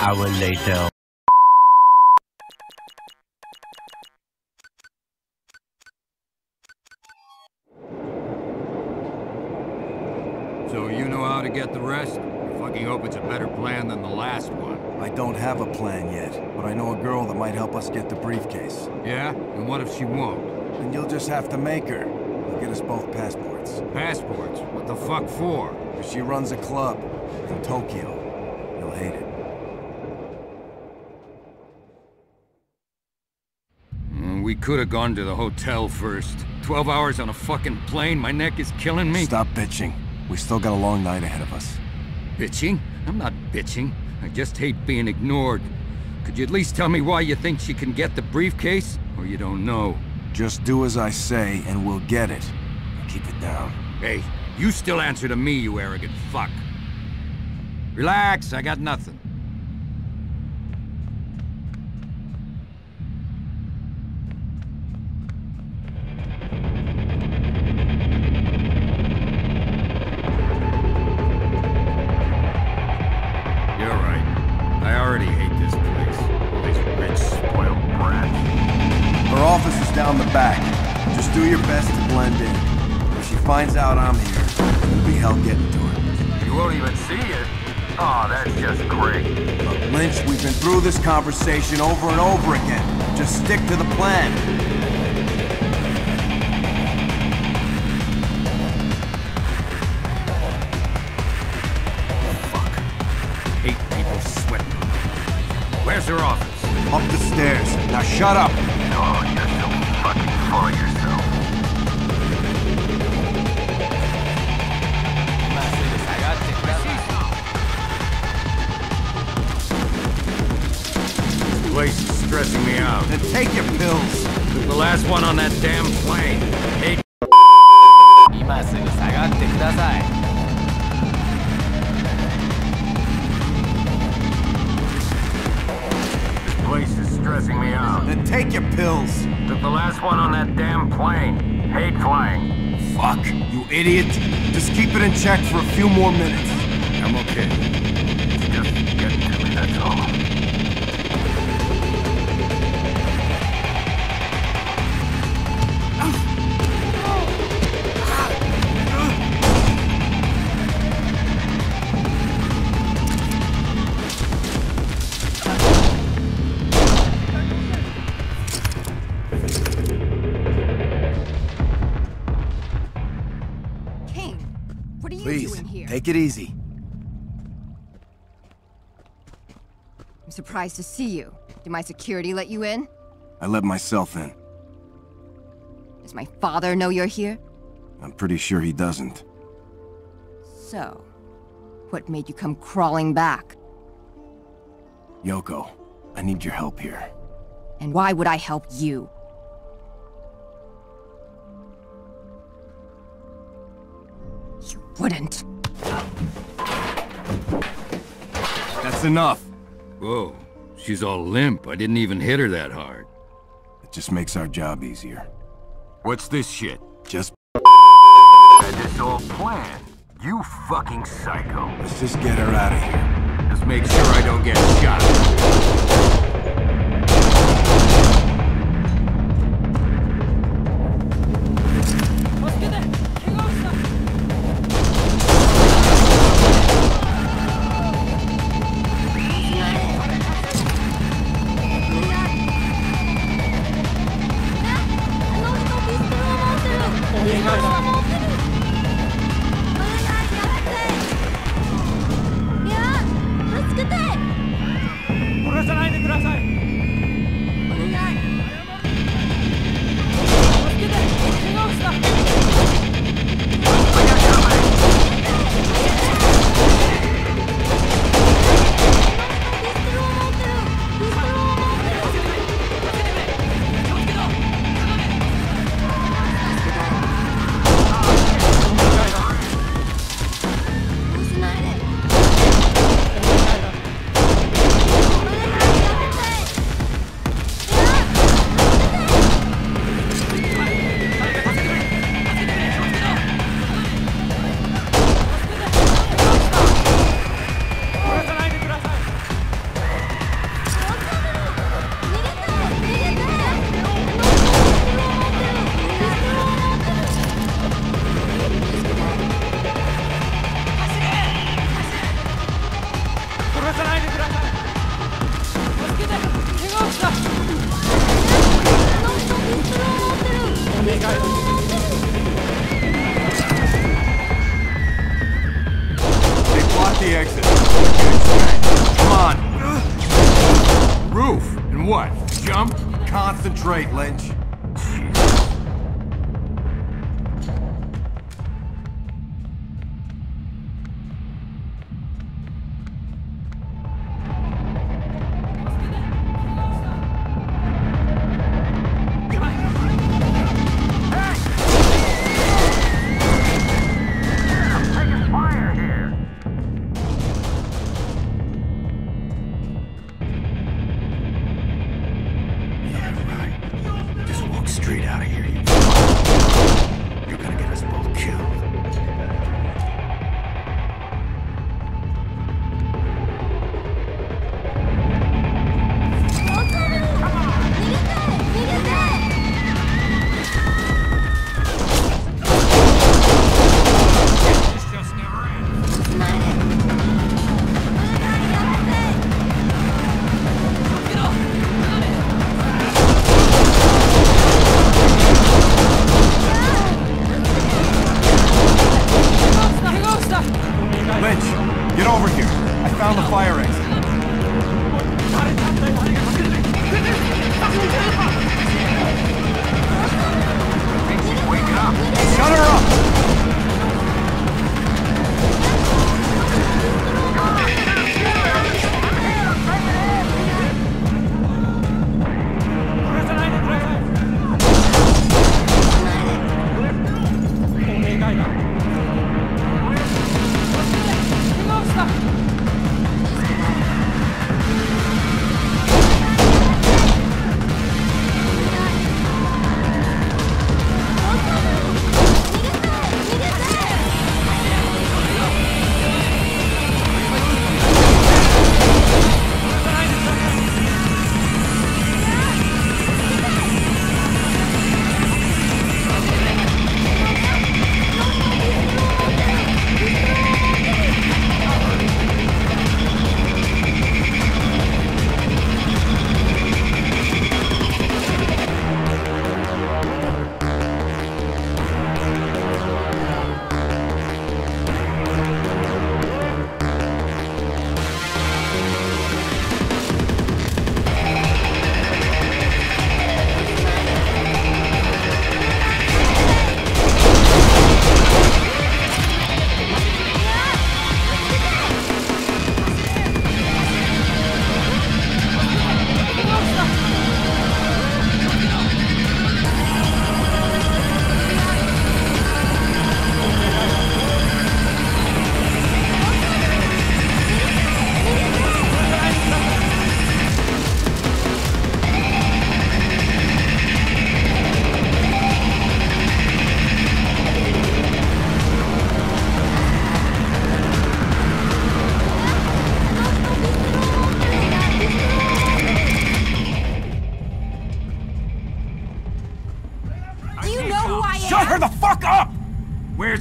hour later. So you know how to get the rest? I fucking hope it's a better plan than the last one. I don't have a plan yet, but I know a girl that might help us get the briefcase. Yeah? And what if she won't? And you'll just have to make her. I'll get us both passports. Passports? What the fuck for? If she runs a club in Tokyo, you'll hate it. Mm, We could have gone to the hotel first. Twelve hours on a fucking plane, my neck is killing me. Stop bitching. We still got a long night ahead of us. Bitching? I'm not bitching. I just hate being ignored. Could you at least tell me why you think she can get the briefcase? Or you don't know? Just do as I say, and we'll get it. Keep it down. Hey, you still answer to me, you arrogant fuck. Relax, I got nothing. Finds out I'm here, it'll be hell getting to her. You won't even see it. Oh, that's just great. Look, Lynch, we've been through this conversation over and over again. Just stick to the plan. Fuck. Hate people sweating. Where's her office? Up the stairs. Now shut up. Oh, you're so fucking full of yourself. last one on that damn plane. Hate 今すぐ下がってください this place is stressing me out. Then take your pills. Took the last one on that damn plane. Hate flying. Fuck, you idiot. Just keep it in check for a few more minutes. I'm okay. It's just getting to me, that's all. Take it easy. I'm surprised to see you. Did my security let you in? I let myself in. Does my father know you're here? I'm pretty sure he doesn't. So, what made you come crawling back? Yoko, I need your help here. And why would I help you? You wouldn't. That's enough. Whoa, she's all limp. I didn't even hit her that hard. It just makes our job easier. What's this shit? Just Had this all planned. You fucking psycho. let's just get her out of here. Just make sure I don't get shot. Jump? Concentrate, Lynch.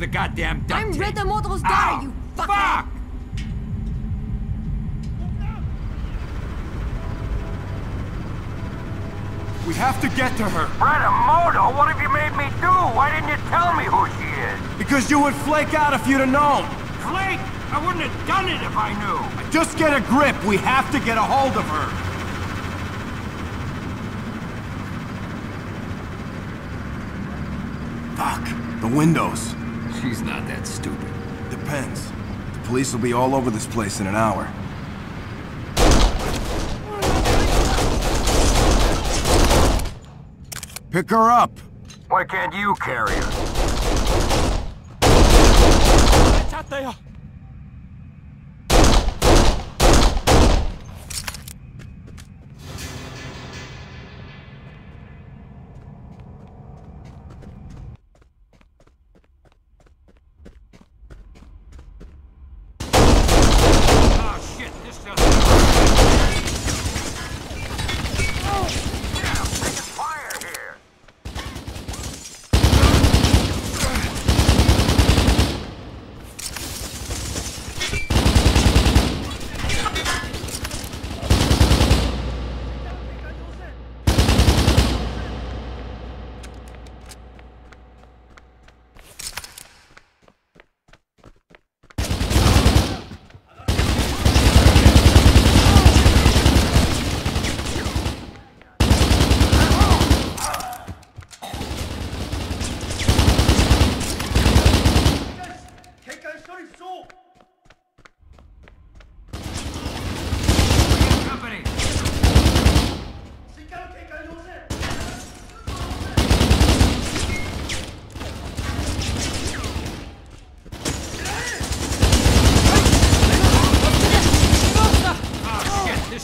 The goddamn duct I'm tape? Retomoto's Ow! daughter, you fuckhead. Fuck! We have to get to her. Moto, what have you made me do? Why didn't you tell me who she is? Because you would flake out if you'd have known. Flake! I wouldn't have done it if I knew. Just get a grip. We have to get a hold of her. Fuck. The windows. She's not that stupid. Depends. The police will be all over this place in an hour. Pick her up. Why can't you carry her? Oh shit, this just... Taking fire here.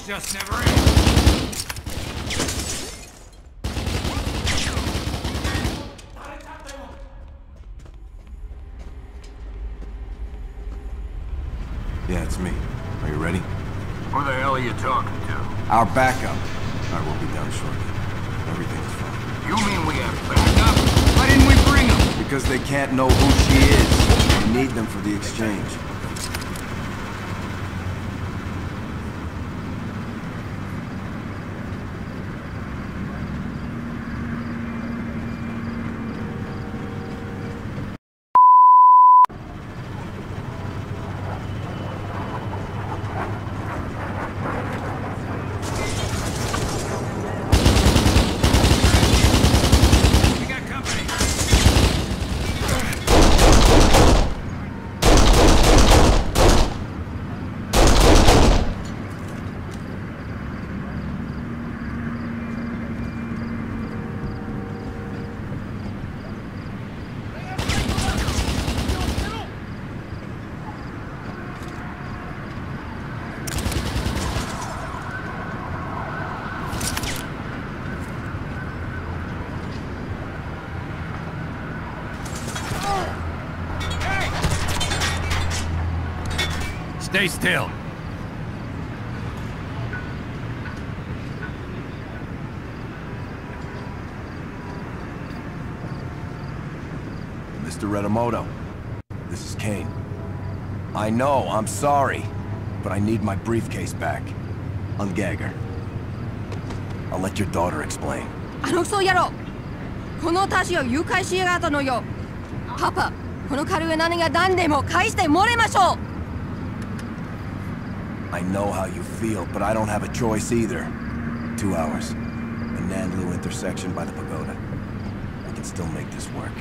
just never ends. Yeah, it's me. Are you ready? Who the hell are you talking to? Our backup. I will be done shortly. Everything's fine. You mean we have backup? Why didn't we bring him? Because they can't know who she is. We need them for the exchange. Stay still. Mr. Retomoto, this is Kane. I know, I'm sorry, but I need my briefcase back. I'm Gagger. I'll let your daughter explain. あのクソ野郎このタシを誘拐しやがったのよパパこの軽い何が何でも返してもらいましょう I know how you feel, but I don't have a choice either. Two hours. The Nanlu intersection by the pagoda. I can still make this work.